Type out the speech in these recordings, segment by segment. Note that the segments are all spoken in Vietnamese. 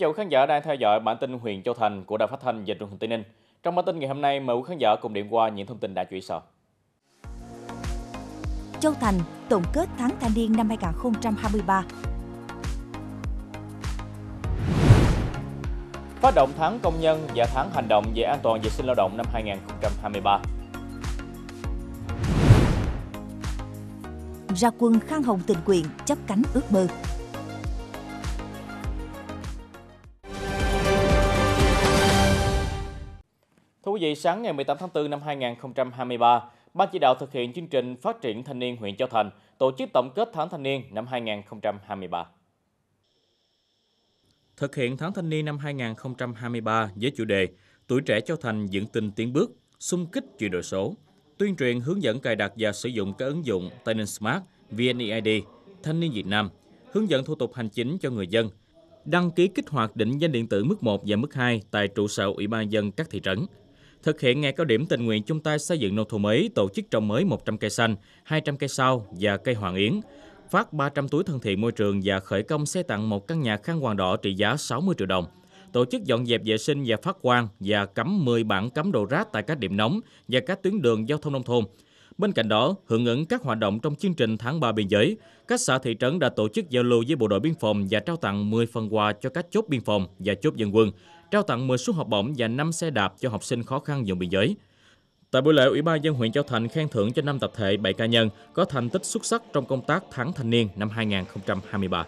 Chào khán giả đang theo dõi bản tin huyện Châu Thành của Đài Phát thanh và Truyền hình Tây Ninh. Trong bản tin ngày hôm nay, mời quý khán giả cùng điểm qua những thông tin đã chuyển sau. Châu Thành tổng kết tháng thanh niên năm 2023. Phát động tháng công nhân và tháng hành động về an toàn vệ sinh lao động năm 2023. Ra quân khăn hồng tình nguyện chấp cánh ước mơ. Thưa quý vị, sáng ngày 18 tháng 4 năm 2023, Ban chỉ đạo thực hiện chương trình phát triển thanh niên huyện Châu Thành tổ chức tổng kết tháng thanh niên năm 2023. Thực hiện tháng thanh niên năm 2023 với chủ đề Tuổi trẻ Châu Thành dựng tin tiến bước, xung kích chuyển đổi số, tuyên truyền hướng dẫn cài đặt và sử dụng các ứng dụng Tây Ninh Smart, VNeID, Thanh niên Việt Nam, hướng dẫn thủ tục hành chính cho người dân, đăng ký kích hoạt định danh điện tử mức 1 và mức 2 tại trụ sở Ủy ban dân các thị trấn, thực hiện ngày cao điểm tình nguyện chung tay xây dựng nông thôn mới, tổ chức trồng mới 100 cây xanh, 200 cây sao và cây hoàng yến, phát 300 túi thân thiện môi trường và khởi công xây tặng một căn nhà khăn hoàng đỏ trị giá 60 triệu đồng. Tổ chức dọn dẹp vệ sinh và phát quang và cấm 10 bản cấm đồ rác tại các điểm nóng và các tuyến đường giao thông nông thôn. Bên cạnh đó, hưởng ứng các hoạt động trong chương trình tháng 3 biên giới, các xã thị trấn đã tổ chức giao lưu với bộ đội biên phòng và trao tặng 10 phần quà cho các chốt biên phòng và chốt dân quân, trao tặng 10 suất học bổng và 5 xe đạp cho học sinh khó khăn vùng biên giới. Tại buổi lễ, Ủy ban dân huyện Châu Thành khen thưởng cho 5 tập thể 7 cá nhân có thành tích xuất sắc trong công tác tháng thanh niên năm 2023.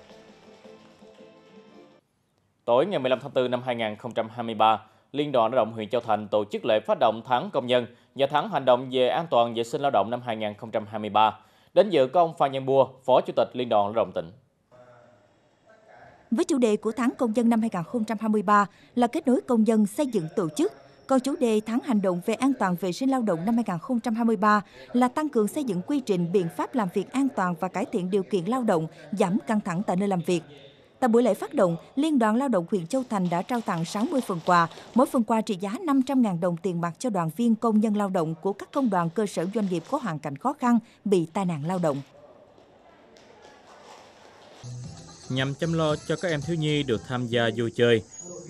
Tối ngày 15 tháng 4 năm 2023, Liên đoàn Lao động huyện Châu Thành tổ chức lễ phát động tháng công nhân và tháng hành động về an toàn vệ sinh lao động năm 2023. Đến dự có ông Phan Nhân Bua, Phó Chủ tịch Liên đoàn Lao động tỉnh. Với chủ đề của tháng công dân năm 2023 là kết nối công dân xây dựng tổ chức, còn chủ đề tháng hành động về an toàn vệ sinh lao động năm 2023 là tăng cường xây dựng quy trình biện pháp làm việc an toàn và cải thiện điều kiện lao động, giảm căng thẳng tại nơi làm việc. Tại buổi lễ phát động, Liên đoàn Lao động huyện Châu Thành đã trao tặng 60 phần quà, mỗi phần quà trị giá 500.000 đồng tiền mặt cho đoàn viên công nhân lao động của các công đoàn cơ sở doanh nghiệp có hoàn cảnh khó khăn, bị tai nạn lao động. Nhằm chăm lo cho các em thiếu nhi được tham gia vui chơi,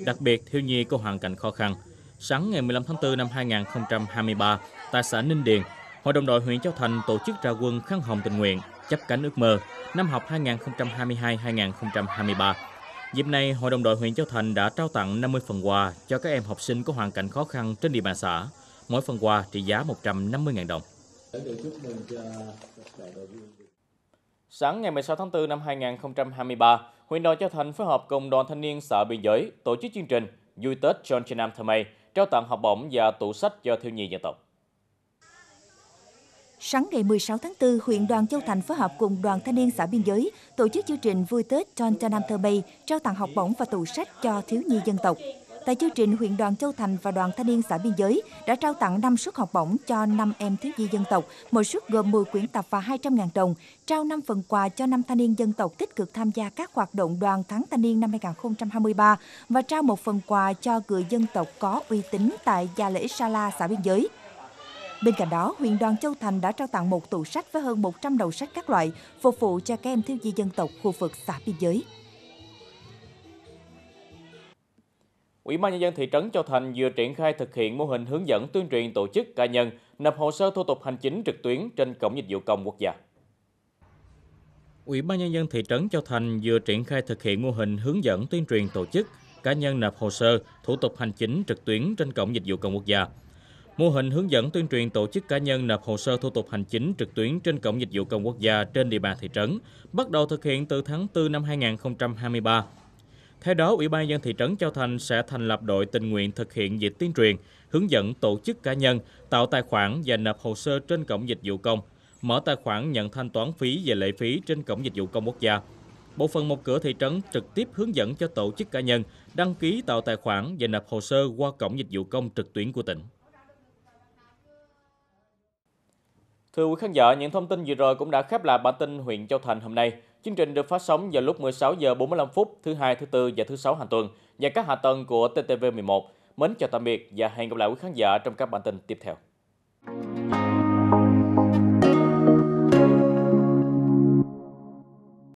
đặc biệt thiếu nhi có hoàn cảnh khó khăn, sáng ngày 15 tháng 4 năm 2023, tại xã Ninh Điền, Hội đồng đội huyện Châu Thành tổ chức ra quân khăn hồng tình nguyện, chấp cánh ước mơ năm học 2022-2023. Dịp này, Hội đồng đội huyện Châu Thành đã trao tặng 50 phần quà cho các em học sinh có hoàn cảnh khó khăn trên địa bàn xã, mỗi phần quà trị giá 150.000 đồng. Sáng ngày 16 tháng 4 năm 2023, huyện đoàn Châu Thành phối hợp cùng đoàn thanh niên xã biên giới tổ chức chương trình Vui Tết John Nam Thơ trao tặng học bổng và tủ sách cho thiếu nhi dân tộc. Sáng ngày 16 tháng 4, huyện đoàn Châu Thành phối hợp cùng đoàn thanh niên xã biên giới tổ chức chương trình Vui Tết John Chinam Nam Thơ Bay, trao tặng học bổng và tủ sách cho thiếu nhi dân tộc. Tại chương trình, huyện đoàn Châu Thành và đoàn thanh niên xã biên giới đã trao tặng 5 suất học bổng cho 5 em thiếu nhi dân tộc, mỗi suất gồm 10 quyển tập và 200.000 đồng, trao 5 phần quà cho 5 thanh niên dân tộc tích cực tham gia các hoạt động đoàn tháng thanh niên năm 2023 và trao một phần quà cho người dân tộc có uy tín tại gia lễ Sala xã biên giới. Bên cạnh đó, huyện đoàn Châu Thành đã trao tặng một tủ sách với hơn 100 đầu sách các loại, phục vụ cho các em thiếu nhi dân tộc khu vực xã biên giới. Ủy ban nhân dân thị trấn Châu Thành vừa triển khai thực hiện mô hình hướng dẫn tuyên truyền tổ chức cá nhân nộp hồ sơ thủ tục hành chính trực tuyến trên cổng dịch vụ công quốc gia. Ủy ban nhân dân thị trấn Châu Thành vừa triển khai thực hiện mô hình hướng dẫn tuyên truyền tổ chức cá nhân nộp hồ sơ thủ tục hành chính trực tuyến trên cổng dịch vụ công quốc gia. Mô hình hướng dẫn tuyên truyền tổ chức cá nhân nộp hồ sơ thủ tục hành chính trực tuyến trên cổng dịch vụ công quốc gia trên địa bàn thị trấn bắt đầu thực hiện từ tháng 4 năm 2023 theo đó, Ủy ban dân thị trấn Châu Thành sẽ thành lập đội tình nguyện thực hiện việc tuyên truyền, hướng dẫn tổ chức cá nhân tạo tài khoản và nộp hồ sơ trên cổng dịch vụ công, mở tài khoản nhận thanh toán phí và lệ phí trên cổng dịch vụ công quốc gia. Bộ phận một cửa thị trấn trực tiếp hướng dẫn cho tổ chức cá nhân đăng ký tạo tài khoản và nộp hồ sơ qua cổng dịch vụ công trực tuyến của tỉnh. Thưa quý khán giả, những thông tin vừa rồi cũng đã khép lại bản tin huyện Châu Thành hôm nay. Chương trình được phát sóng vào lúc 16 giờ 45 phút thứ hai, thứ tư và thứ sáu hàng tuần và các hạ tầng của TTV11. Mến chào tạm biệt và hẹn gặp lại quý khán giả trong các bản tin tiếp theo.